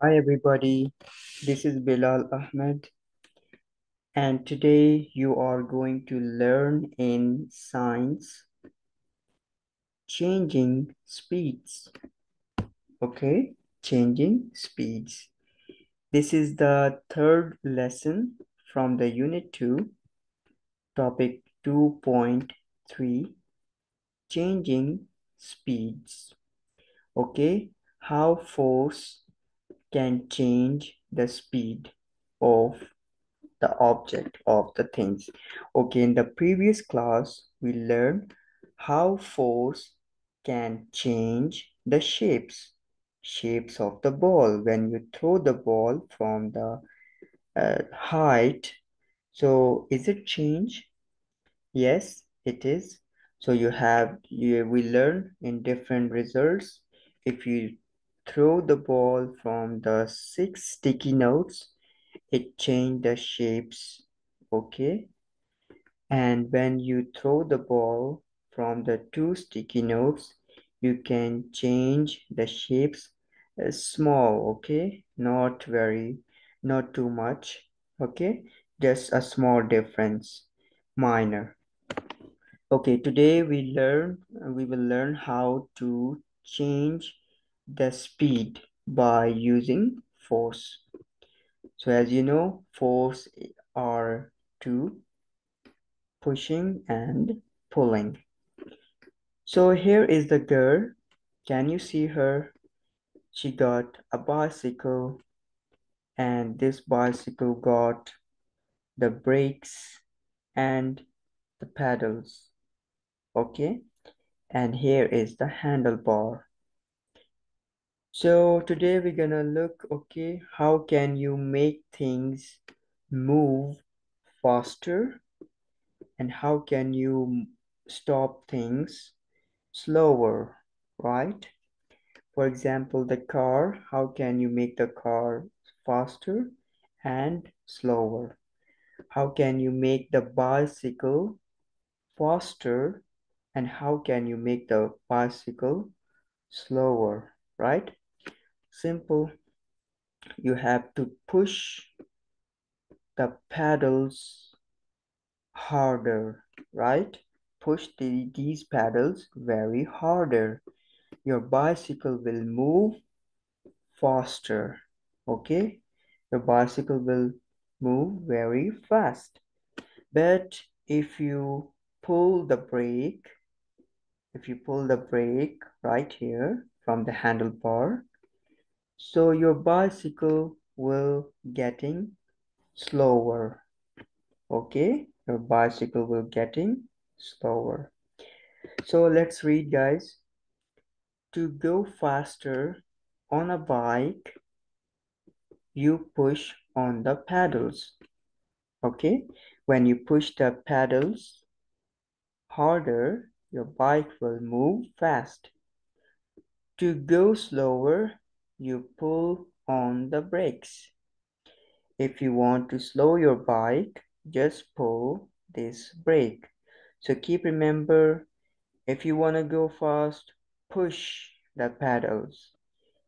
Hi everybody, this is Bilal Ahmed and today you are going to learn in science changing speeds. Okay, changing speeds. This is the third lesson from the unit 2 topic 2.3 changing speeds. Okay, how force can change the speed of the object of the things. Okay, in the previous class, we learned how force can change the shapes, shapes of the ball when you throw the ball from the uh, height. So is it change? Yes, it is. So you have, you, we learn in different results. If you throw the ball from the six sticky notes, it changed the shapes okay? And when you throw the ball from the two sticky notes you can change the shapes uh, small okay? Not very not too much okay? Just a small difference minor. Okay today we learn we will learn how to change the speed by using force so as you know, force are two, pushing and pulling. So here is the girl. Can you see her? She got a bicycle and this bicycle got the brakes and the pedals. Okay. And here is the handlebar. So today we're gonna look, okay, how can you make things move faster and how can you stop things slower, right? For example, the car, how can you make the car faster and slower? How can you make the bicycle faster and how can you make the bicycle slower, right? Simple. You have to push the pedals harder, right? Push the, these pedals very harder. Your bicycle will move faster, okay? Your bicycle will move very fast. But if you pull the brake, if you pull the brake right here from the handlebar, so your bicycle will getting slower, okay? Your bicycle will getting slower. So let's read guys. To go faster on a bike, you push on the pedals. Okay, when you push the pedals harder, your bike will move fast. To go slower, you pull on the brakes. If you want to slow your bike, just pull this brake. So keep remember, if you want to go fast, push the pedals.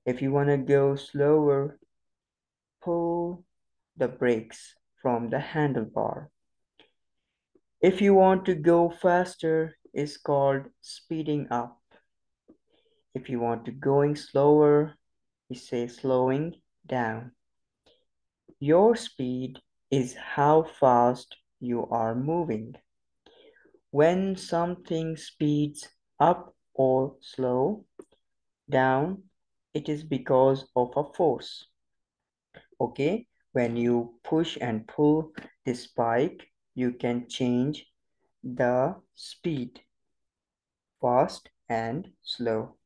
If you want to go slower, pull the brakes from the handlebar. If you want to go faster, it's called speeding up. If you want to going slower, you say slowing down. Your speed is how fast you are moving. When something speeds up or slow down, it is because of a force. Okay, when you push and pull this bike, you can change the speed fast and slow.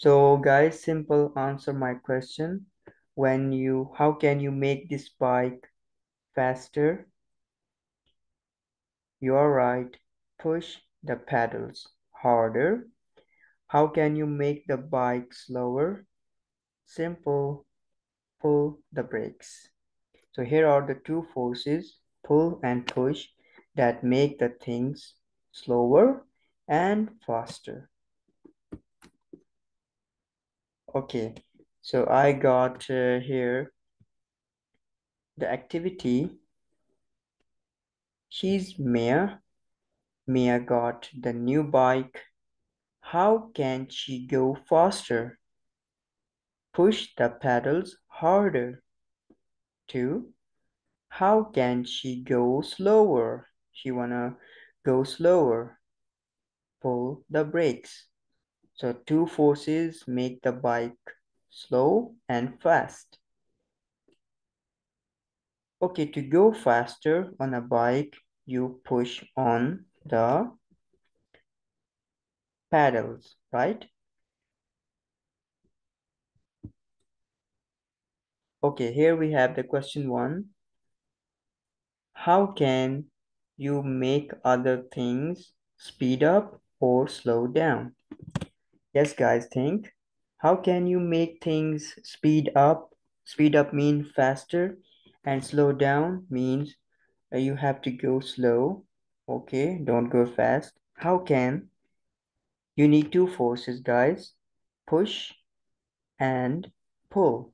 So guys, simple answer my question. When you, how can you make this bike faster? You are right, push the pedals harder. How can you make the bike slower? Simple, pull the brakes. So here are the two forces, pull and push, that make the things slower and faster. Okay, So I got uh, here the activity. She's Mia. Mia got the new bike. How can she go faster? Push the pedals harder. 2. How can she go slower? She wanna go slower. Pull the brakes. So two forces make the bike slow and fast. Okay, to go faster on a bike, you push on the pedals, right? Okay, here we have the question one. How can you make other things speed up or slow down? Yes, guys, think. How can you make things speed up? Speed up means faster and slow down means uh, you have to go slow. Okay, don't go fast. How can? You need two forces, guys. Push and pull.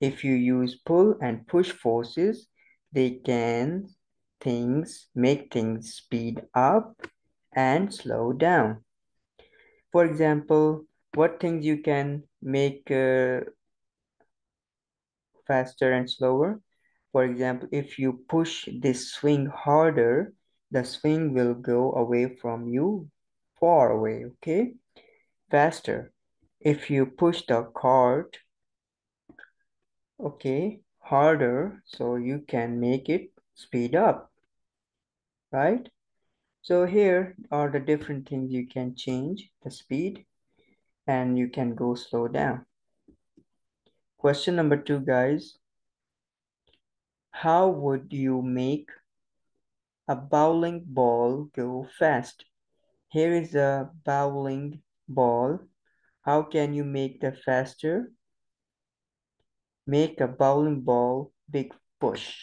If you use pull and push forces, they can things make things speed up and slow down. For example, what things you can make uh, faster and slower? For example, if you push this swing harder, the swing will go away from you far away, okay? Faster. If you push the cart okay harder so you can make it speed up right so here are the different things you can change the speed and you can go slow down. Question number two guys. How would you make a bowling ball go fast? Here is a bowling ball. How can you make the faster? Make a bowling ball big push.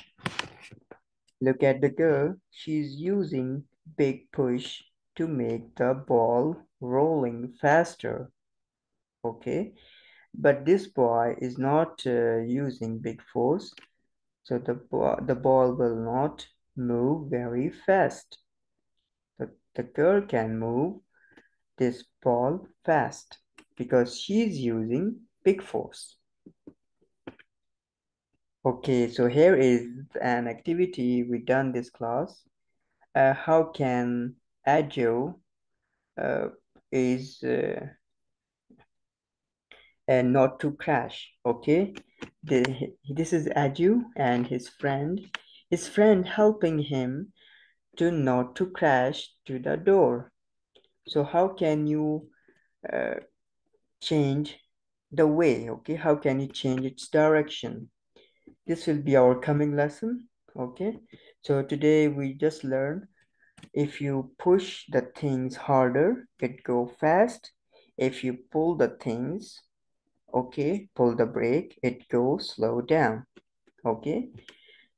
Look at the girl. She's using big push to make the ball rolling faster. Okay. But this boy is not uh, using big force. So the, the ball will not move very fast. But the girl can move this ball fast because she's using big force. Okay, so here is an activity we done this class. Uh, how can Agile uh, is uh, not to crash? Okay, the, this is Aju and his friend. His friend helping him to not to crash to the door. So how can you uh, change the way? Okay, how can you change its direction? this will be our coming lesson okay so today we just learned if you push the things harder it go fast. If you pull the things okay pull the brake it goes slow down okay?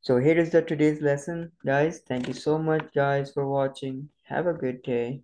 So here is the today's lesson guys. Thank you so much guys for watching. Have a good day